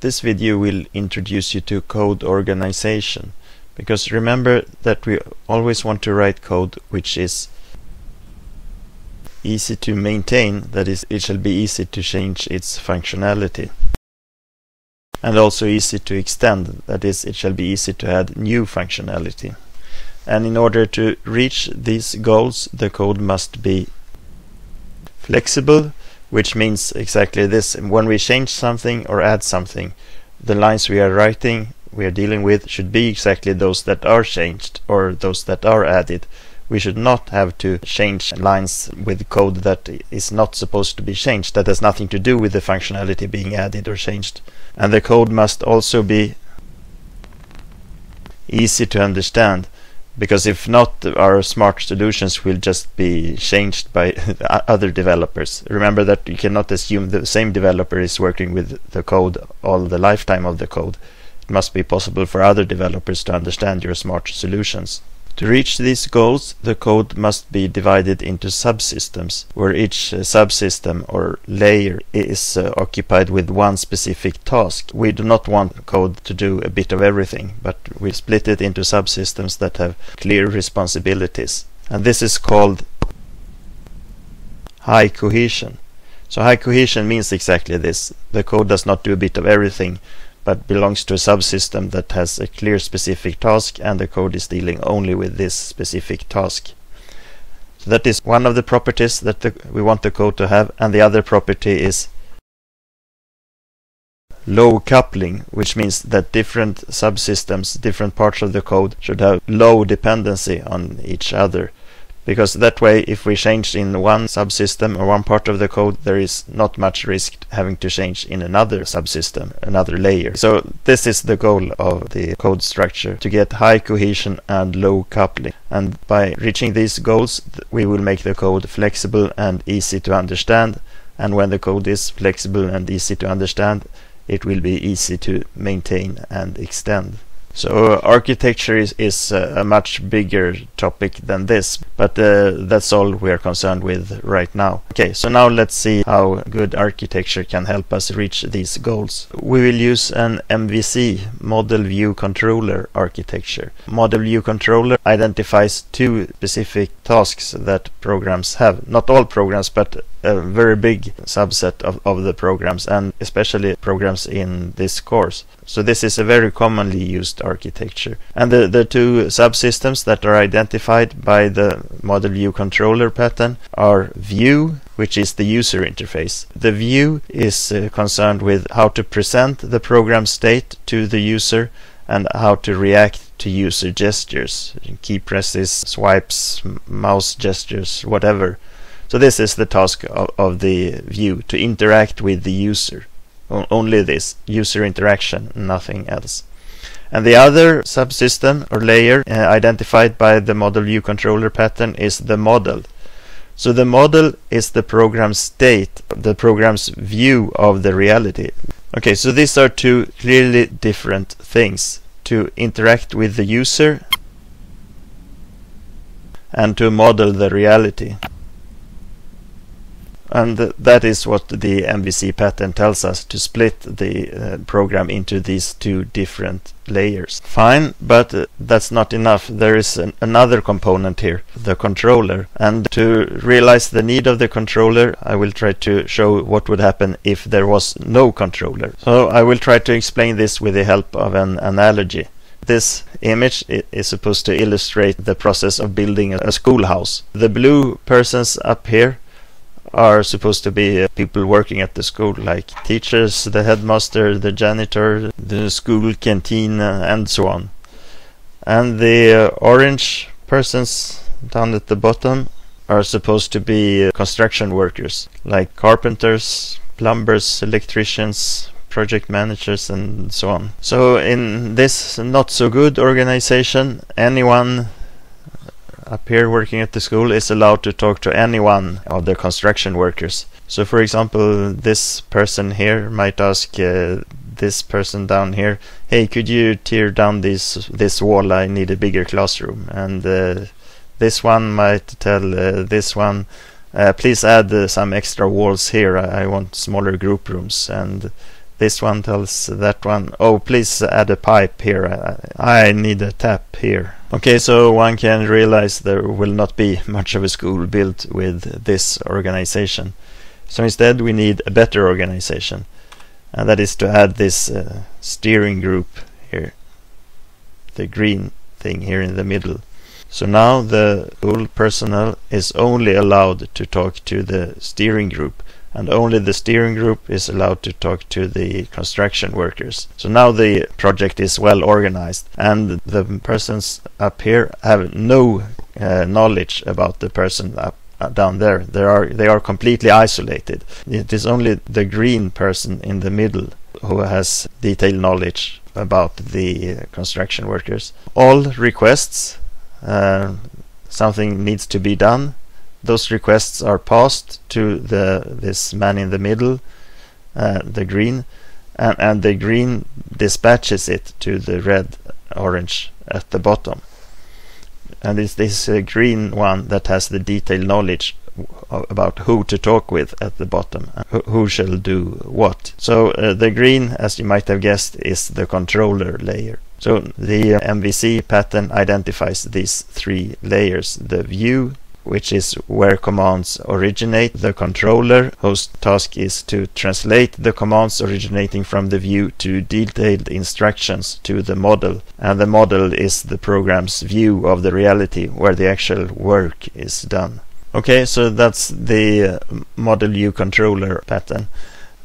This video will introduce you to code organization because remember that we always want to write code which is easy to maintain, that is, it shall be easy to change its functionality. And also easy to extend, that is, it shall be easy to add new functionality. And in order to reach these goals, the code must be flexible, which means exactly this. When we change something or add something, the lines we are writing, we are dealing with, should be exactly those that are changed or those that are added. We should not have to change lines with code that is not supposed to be changed, that has nothing to do with the functionality being added or changed. And the code must also be easy to understand because if not our smart solutions will just be changed by other developers. Remember that you cannot assume the same developer is working with the code all the lifetime of the code. It must be possible for other developers to understand your smart solutions to reach these goals, the code must be divided into subsystems, where each uh, subsystem or layer is uh, occupied with one specific task. We do not want code to do a bit of everything, but we split it into subsystems that have clear responsibilities. And this is called high cohesion. So high cohesion means exactly this. The code does not do a bit of everything, but belongs to a subsystem that has a clear specific task and the code is dealing only with this specific task. So that is one of the properties that the, we want the code to have and the other property is low coupling, which means that different subsystems, different parts of the code should have low dependency on each other because that way if we change in one subsystem or one part of the code there is not much risk having to change in another subsystem another layer. So this is the goal of the code structure to get high cohesion and low coupling. And by reaching these goals we will make the code flexible and easy to understand. And when the code is flexible and easy to understand it will be easy to maintain and extend so architecture is, is uh, a much bigger topic than this, but uh, that's all we are concerned with right now. Okay, so now let's see how good architecture can help us reach these goals. We will use an MVC, Model View Controller architecture. Model View Controller identifies two specific tasks that programs have. Not all programs, but a very big subset of, of the programs and especially programs in this course. So this is a very commonly used architecture. And the, the two subsystems that are identified by the model view controller pattern are view, which is the user interface. The view is uh, concerned with how to present the program state to the user and how to react to user gestures, key presses, swipes, mouse gestures, whatever. So this is the task of, of the view, to interact with the user. O only this, user interaction, nothing else. And the other subsystem or layer uh, identified by the model view controller pattern is the model. So the model is the program state, the program's view of the reality. Okay, so these are two clearly different things. To interact with the user and to model the reality. And that is what the MVC pattern tells us to split the uh, program into these two different layers. Fine, but uh, that's not enough. There is an, another component here, the controller. And to realize the need of the controller, I will try to show what would happen if there was no controller. So I will try to explain this with the help of an analogy. This image is supposed to illustrate the process of building a schoolhouse. The blue persons up here are supposed to be uh, people working at the school, like teachers, the headmaster, the janitor, the school canteen, uh, and so on. And the uh, orange persons down at the bottom are supposed to be uh, construction workers, like carpenters, plumbers, electricians, project managers, and so on. So, in this not so good organization, anyone up here working at the school is allowed to talk to anyone of the construction workers. So, for example, this person here might ask uh, this person down here, "Hey, could you tear down this this wall? I need a bigger classroom." And uh, this one might tell uh, this one, uh, "Please add uh, some extra walls here. I, I want smaller group rooms." And this one tells that one, oh, please add a pipe here. I, need a tap here. Okay, so one can realize there will not be much of a school built with this organization. So instead, we need a better organization, and that is to add this uh, steering group here, the green thing here in the middle. So now the school personnel is only allowed to talk to the steering group and only the steering group is allowed to talk to the construction workers. So now the project is well organized and the persons up here have no uh, knowledge about the person up uh, down there. They are they are completely isolated. It is only the green person in the middle who has detailed knowledge about the construction workers. All requests, uh, something needs to be done those requests are passed to the this man in the middle, uh, the green, and, and the green dispatches it to the red orange at the bottom. And it's this uh, green one that has the detailed knowledge about who to talk with at the bottom, who, who shall do what. So uh, the green, as you might have guessed, is the controller layer. So the uh, MVC pattern identifies these three layers: the view, which is where commands originate. The controller, whose task is to translate the commands originating from the view to detailed instructions to the model. And the model is the program's view of the reality where the actual work is done. Okay, so that's the model view controller pattern.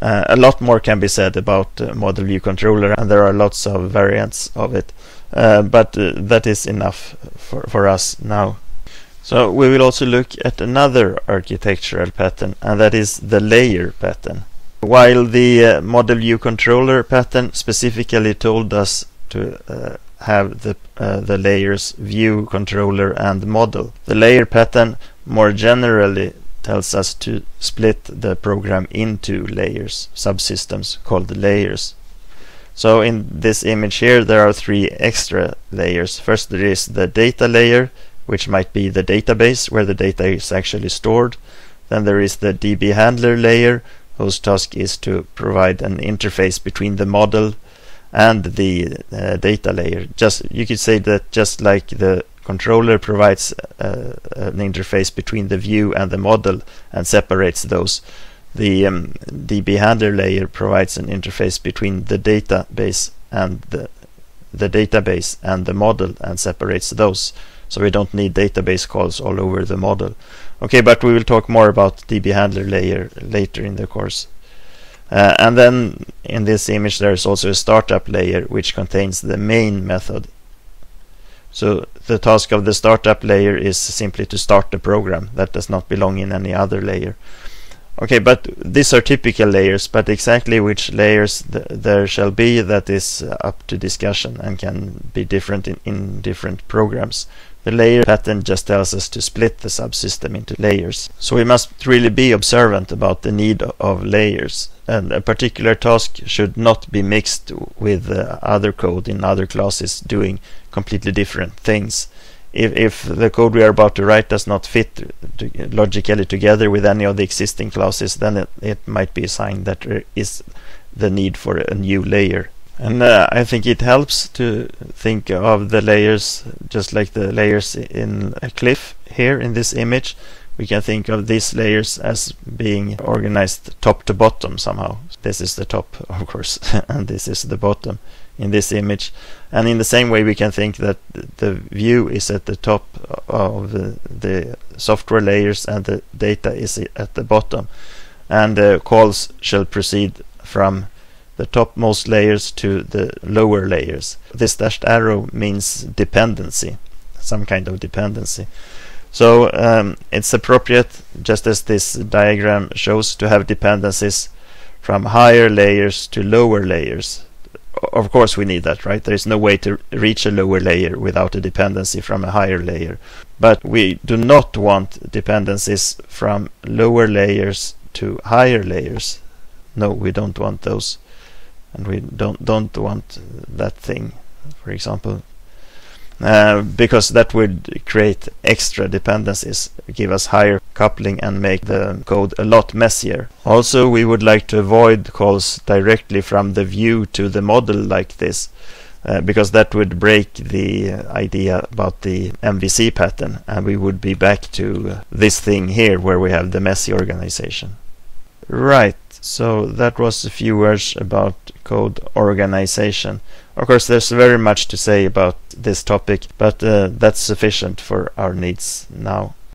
Uh, a lot more can be said about uh, model view controller, and there are lots of variants of it. Uh, but uh, that is enough for, for us now. So we will also look at another architectural pattern and that is the layer pattern. While the uh, model view controller pattern specifically told us to uh, have the uh, the layers view, controller and model. The layer pattern more generally tells us to split the program into layers, subsystems called layers. So in this image here there are three extra layers. First there is the data layer which might be the database where the data is actually stored. Then there is the DB handler layer, whose task is to provide an interface between the model and the uh, data layer. Just you could say that just like the controller provides uh, an interface between the view and the model and separates those. The um, DB handler layer provides an interface between the database and the the database and the model and separates those so we don't need database calls all over the model. Okay, but we will talk more about DB handler layer later in the course. Uh, and then in this image there is also a startup layer which contains the main method. So the task of the startup layer is simply to start the program. That does not belong in any other layer. Okay, but these are typical layers, but exactly which layers th there shall be that is uh, up to discussion and can be different in, in different programs. The layer pattern just tells us to split the subsystem into layers. So we must really be observant about the need of layers. And a particular task should not be mixed with uh, other code in other classes doing completely different things. If, if the code we are about to write does not fit logically together with any of the existing classes, then it, it might be a sign that there is the need for a new layer. And uh, I think it helps to think of the layers just like the layers in a cliff here in this image. We can think of these layers as being organized top to bottom somehow. This is the top, of course, and this is the bottom in this image. And in the same way, we can think that the view is at the top of the, software layers and the data is at the bottom. And the calls shall proceed from the topmost layers to the lower layers. This dashed arrow means dependency, some kind of dependency. So um, it's appropriate, just as this diagram shows, to have dependencies from higher layers to lower layers. Of course we need that, right? There is no way to reach a lower layer without a dependency from a higher layer. But we do not want dependencies from lower layers to higher layers. No, we don't want those and we don't don't want that thing for example uh, because that would create extra dependencies, give us higher coupling and make the code a lot messier. Also, we would like to avoid calls directly from the view to the model like this. Uh, because that would break the idea about the MVC pattern and we would be back to this thing here where we have the messy organization. Right, so that was a few words about code organization. Of course, there's very much to say about this topic, but uh, that's sufficient for our needs now.